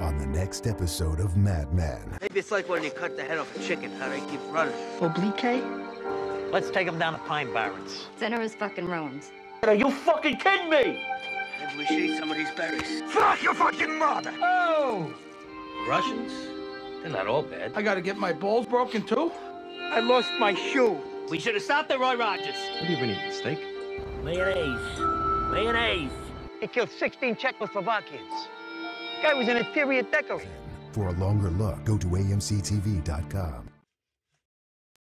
on the next episode of Mad Men. Maybe it's like when you cut the head off a chicken, how they keep running. Oblique? Let's take them down to Pine Barrens. Dinner is fucking ruined. Are you fucking kidding me? Maybe we should eat some of these berries. Fuck your fucking mother! Oh! Russians? They're not all bad. I gotta get my balls broken too? I lost my shoe. We should have stopped at Roy Rogers. What are you been eating, steak? Mayonnaise. Mayonnaise. He killed 16 Czechoslovakians. Guy was an interior decorator. For a longer look, go to amctv.com.